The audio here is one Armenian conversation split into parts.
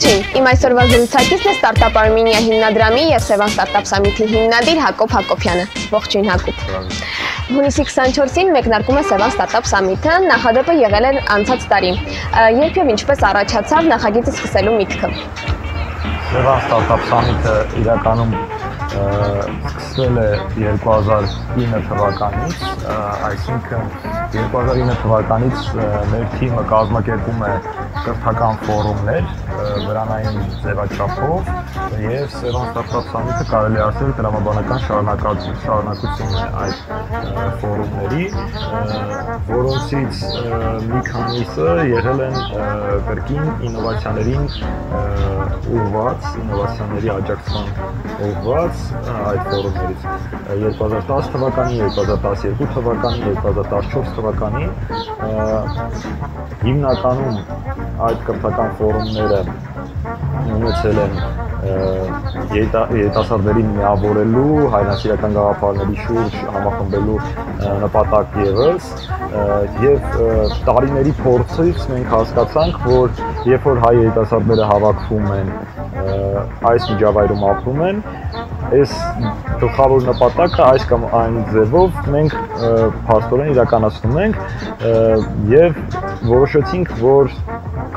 Ողջույն։ Իմ այսօրվա զրուցակիցն է Startup Armenia հիմնադրամի եւ Sevan Startup Summit-ի հիմնադիր Հակոբ Հակոբյանը։ Ողջույն Հակոբ։ Հունիսի 24-ին մեկնարկում է Sevan Startup Summit-ը, նախադեպը եղել էր անցած տարի։ Երբ եւ ինչպես առաջացավ նախագիծը սկսելու միտքը։ Sevan Startup Summit-ը իրականում սկսվել է 2009 թվականից, այսինքն 2009 թվականից մեր թիմը կազմակերպում է կրթական ֆորումներ վրանային ձևաչափով եւ Sevan Startup Summit-ը կարելի ասել տրամաբանական շարունակություն շարունակություն է այդ ֆորումների, որոնցից մի քանիսը եղել են կրկին ինովացիաներին ուղղված, ինովացիաների աջակցման ուղղված այդ ֆորումներից 2010 թվականի, 2012 թվականի, 2014 թվականի հիմնականում այդ կրթական ֆորումները ունեցել են երիտասարդներին միավորելու, հայրենասիրական գաղափարների շուրջ համախմբելու նպատակ եւս եւ տարիների փորձից մենք հասկացանք, որ երբ որ հայ երիտասարդները հավաքվում են այս միջավայրում ապրում են, այս գլխավոր նպատակը այս կամ այն ձևով մենք փաստորեն իրականացնում ենք եւ որոշեցինք, որ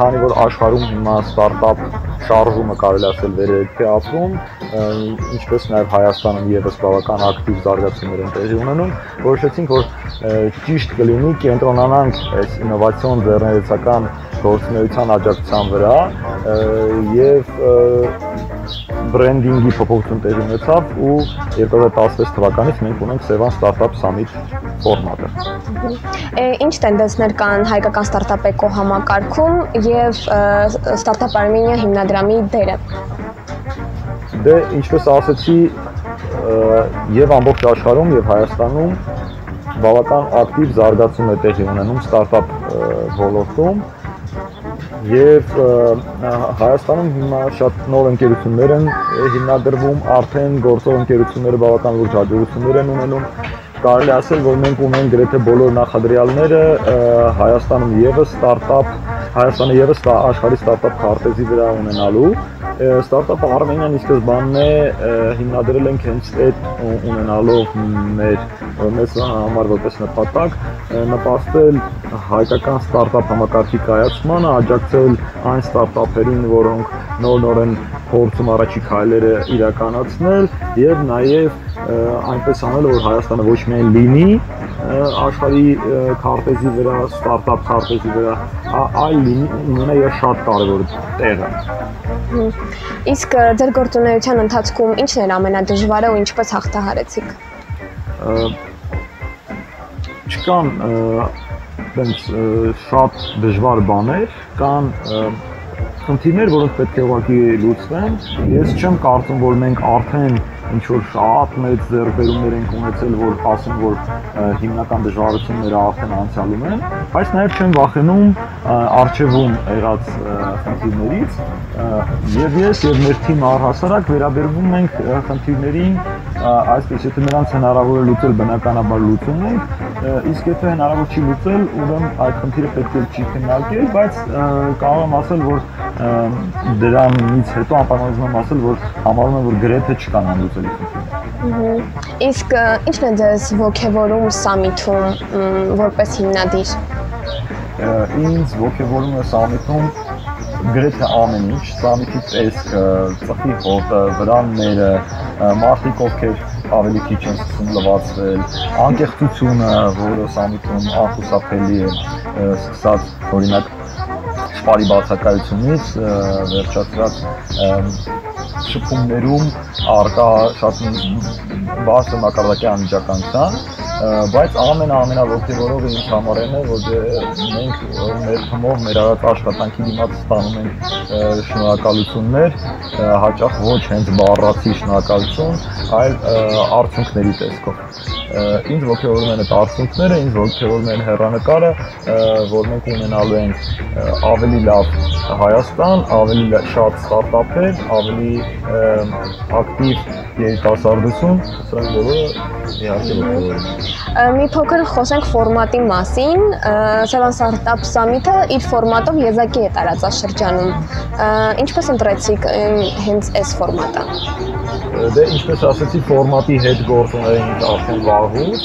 քանի որ աշխարհում հիմա ստարտափ շարժումը կարելի ասել վերելք է ապրում, ինչպես նաև Հայաստանում եւս բավական ակտիվ զարգացումներ են տեղի ունենում, որոշեցինք, որ ճիշտ կլինի կենտրոնանանք այս ինովացիոն ձեռներեցական գործունեության աջակցության վրա եւ բրենդինգի փոփոխություն տեղի ունեցավ ու 2016 թվականից մենք ունենք Sevan Startup Summit ֆորմատը։ Ինչ տենդենսներ կան հայկական ստարտափ էկո համակարգում եւ Startup Armenia հիմնադրամի դերը։ Դե ինչպես ասացի, եւ ամբողջ աշխարհում եւ Հայաստանում բավական ակտիվ զարգացում է տեղի ունենում ստարտափ ոլորտում եւ Հայաստանում հիմա շատ նոր ընկերություններ են հիմնադրվում, արդեն գործող ընկերությունները բավական լուրջ հաջողություններ են ունենում։ Կարելի ասել, որ մենք ունենք գրեթե բոլոր նախադրյալները Հայաստանում եւս ստարտափ, Հայաստանը եւս աշխարհի ստարտափ քարտեզի վրա ունենալու ստարտափը Արմենիան ի սկզբանն է հիմնադրել ենք հենց այդ ունենալով մեր մեզ համար որպես նպատակ նպաստել հայկական ստարտափ համակարգի կայացմանը, աջակցել այն ստարտափերին, որոնք նոր-նոր են փորձում առաջի քայլերը իրականացնել եւ նաեւ այնպես անել, որ Հայաստանը ոչ միայն լինի աշխարհի քարտեզի վրա, ստարտափ քարտեզի վրա, այլ ունենա եւ շատ կարեւոր տեղը։ Իսկ ձեր գործունեության ընթացքում ի՞նչն էր ամենադժվարը ու ինչպես հաղթահարեցիք։ Չկան այնց շատ դժվար բաներ, կան խնդիրներ, որոնք պետք է ուղղակի լուծվեն։ Ես չեմ կարծում, որ մենք արդեն ինչ որ շատ մեծ ձեռքբերումներ ենք ունեցել, որ ասեմ, որ հիմնական դժվարությունները արդեն անցյալում են, բայց նաև չեմ վախենում արժևում եղած խնդիրներից եւ ես եւ մեր թիմը առհասարակ վերաբերվում ենք խնդիրներին այսպես եթե նրանց հնարավոր է լուծել բնականաբար լուծում ենք իսկ եթե հնարավոր չի լուծել ուրեմն այդ խնդիրը պետք է չի քննարկել բայց կարող եմ ասել որ դրանից հետո անպայմանորեն եմ ասել որ համարում եմ որ գրեթե չկան անլուծելի խնդիրներ իսկ ի՞նչն է ձեզ ողջևորում սամիթում որպես հիմնադիր ինձ ողջևորում է սամիթում գրեթե ամեն ինչ, սամիթի տեսքը, ծխի հոտը, վրանները, մարդիկ ովքեր ավելի քիչ են սկսում լվացվել, անկեղծությունը, որը սամիթում անխուսափելի է, սկսած օրինակ շպարի բացակայությունից վերջացրած շփումներում արկա շատ բարձր մակարդակի անմիջականության բայց ամենա ամենաողջևորողը ինձ համարեն է որ մենք մեր թմով մեր արած աշխատանքի դիմաց ստանում ենք շնորհակալություններ հաճախ ոչ հենց բառացի շնորհակալություն այլ արդյունքների տեսքով ինձ ողջևորում են այդ արդյունքները ինձ ողջևորում են հերանեկարը որ մենք ունենալու ենք ավելի լավ Հայաստան ավելի շատ ստարտափեր ավելի ակտիվ երիտասարդություն սրանք բոլորը իհարկե ողջևորում Մի փոքր խոսենք ֆորմատի մասին։ Seven Startup Summit-ը իր ֆորմատով եզակի է տարածաշրջանում։ Ինչպես ընտրեցիք հենց այս ֆորմատը։ Դե ինչպես ասացի, ֆորմատի հետ գործ ունենք արդեն վաղուց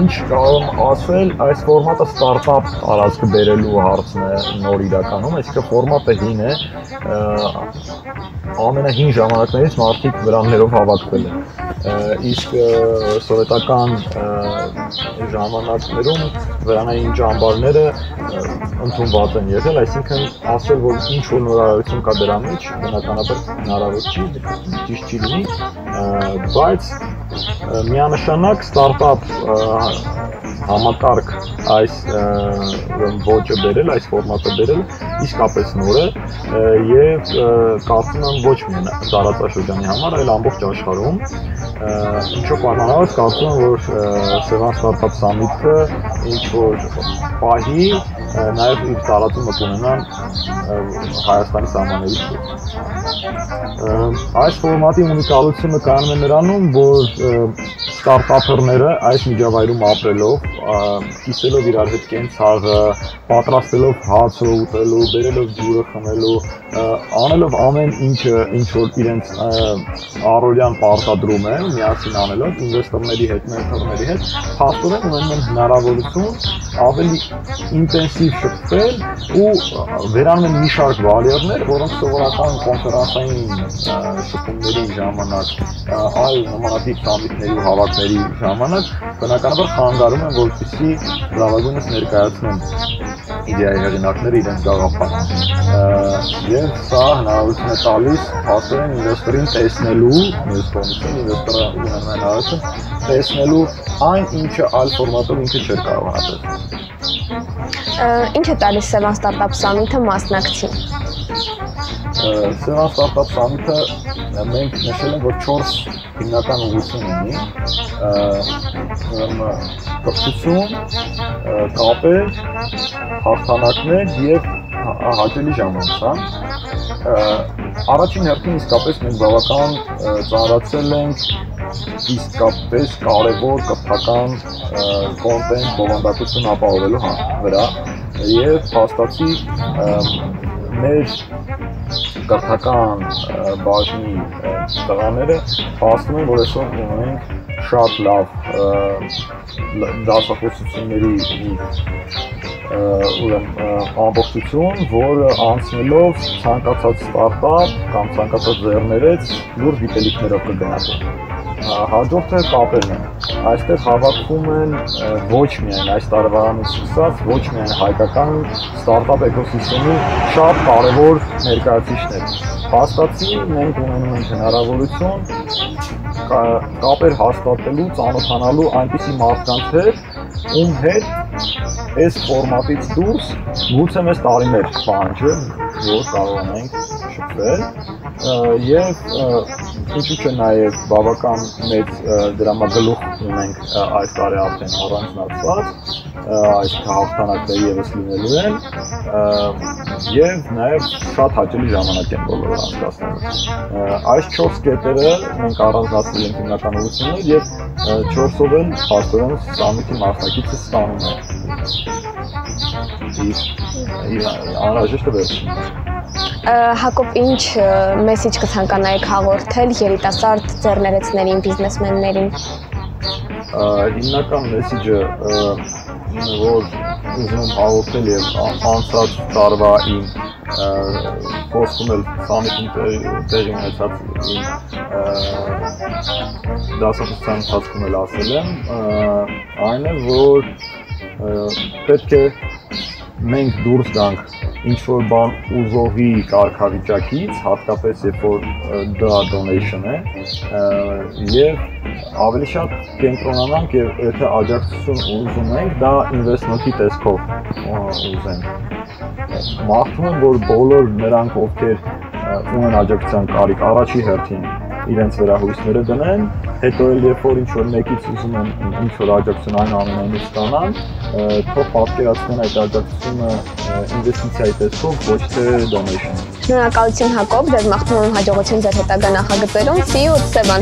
ինչ կարող եմ ասել, այս ֆորմատը ստարտափ տարածք բերելու հարցն է նոր իրականում, այսինքն ֆորմատը հին է, ամենահին ժամանակներից մարդիկ վրաններով հավաքվել են իսկ սովետական ժամանակներում վրանային ճամբարները ընդունված են եղել, այսինքն ասել, որ ինչ որ նորարարություն կա դրա մեջ, բնականաբար հնարավոր չի, ճիշտ չի լինի, բայց միանշանակ ստարտափ համակարգ այս ոճը բերել, այս ֆորմատը բերել իսկապես նոր է եւ կարծում եմ ոչ միայն տարածաշրջանի համար, այլ ամբողջ աշխարհում ինչու պայմանավորված կարծում եմ որ Sevan Startup Summit-ը ինչ որ պահի նաև իր տարածումը կունենան Հայաստանի սահմանների շուրջ։ Այս ֆորմատի ունիկալությունը կանում է նրանում, որ ստարտափերները այս միջավայրում ապրելով, կիսելով իրար հետ կենցաղը, պատրաստելով հացը ուտելու, բերելով ջուրը խմելու, անելով ամեն ինչը, ինչ որ իրենց առօրյան պարտադրում է, միասին անելով ինվեստորների հետ, մենթորների հետ, փաստորեն ունեն են հնարավորություն ավելի ինտենսիվ շփվել ու վերանում են մի շարք վալիորներ, որոնք սովորական կոնֆերանսային շփումների ժամանակ այլ նմանատիպ սամիթների ու հավաք մրցանակների ժամանակ բնականաբար խանգարում են որպեսզի լավագույնս ներկայացնեն իդեայի հեղինակները իրենց գաղափարը։ Եվ սա հնարավորություն է տալիս հասարեն ինվեստորին տեսնելու, մյուս կողմից ինվեստորը հնարավորություն տեսնելու այն, ինչը այլ ֆորմատով ինքը չէր կարողանա տեսնել։ Ինչ է տալիս Sevan Startup Summit-ը մասնակցին։ Sevan Startup Summit-ը մենք նշել ենք, որ 4 հիմնական ուղղություն ունի ուրեմն կրթություն, կապեր, հաղթանակներ եւ հաճելի ժամանակ, հա։ Առաջին հերթին իսկապես մենք բավական ծանրացել ենք իսկապես կարևոր կրթական կոնտենտ բովանդակություն ապահովելու հա վրա եւ հաստատի մեր կրթական բաժնի տղաները հասնում են, որ այսօր ունենք շատ լավ դասախոսությունների ուրեմն ամբողջություն, որը անցնելով ցանկացած ստարտափ կամ ցանկացած ձեռներեց լուրջ գիտելիքներով կգնահատի հաջորդը կապերն են։ Այստեղ հավաքվում են ոչ միայն այս տարվանից սկսած, ոչ միայն հայկական ստարտափ էկոսիստեմի շատ կարևոր ներկայացուցիչներ։ Փաստացի մենք ունենում ենք հնարավորություն կապեր հաստատելու, ծանոթանալու այնպիսի մարդկանց հետ, ում հետ այս ֆորմատից դուրս գուցե մեզ տարիներ պահանջել, որ կարողանանք շփվել եւ ինչու՞ չէ նաեւ բավական մեծ դրամագլուխ ունենք այս տարի արդեն առանձնացված այս հաղթանակները եւս լինելու են եւ նաեւ շատ հաճելի ժամանակ են բոլորը անցկացնելու այս 4 կետերը մենք առանձնացրել ենք հիմնական ուղղություններ եւ 4-ով էլ փաստորեն սամիթի մասնակիցը ստանում է իր անհրաժեշտ վերջին Հակոբ, ինչ մեսեջ կցանկանայիք հաղորդել երիտասարդ ձեռներեցներին, բիզնեսմեններին։ Հիմնական մեսեջը, որ ուզում հաղորդել եւ անցած տարվա իմ խոսքում էլ սամիտում տեղի ունեցած իմ դասախոսության ընթացքում էլ ասել եմ, այն է, որ պետք է մենք դուրս գանք ինչ որ բան ուզողի կարգավիճակից, հատկապես երբ որ դա donation է, եւ ավելի շատ կենտրոնանանք եւ եթե աջակցություն ուզում ենք, դա investment-ի տեսքով ուզենք։ Մաղթում եմ, որ բոլոր նրանք, ովքեր ունեն աջակցության կարիք, առաջի հերթին իրենց վերահույսները դնեն, հետո էլ երբ որ ինչ որ մեկից ուզում են ինչ որ աջակցություն այն ամենայնի ստանան, թող պատկերացնեն այդ աջակցությունը ինվեստիցիայի տեսքով, ոչ թե donation։ Շնորհակալություն Հակոբ, ձեր մաղթում եմ հաջողություն ձեր հետագա նախագծերում։ See you Seven։